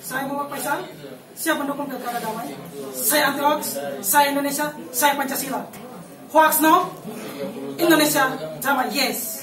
Saya Muhammad Faisal, saya mendukung pilkada damai. Saya anti hoax, saya Indonesia, saya Pancasila. Hoax no, Indonesia damai yes.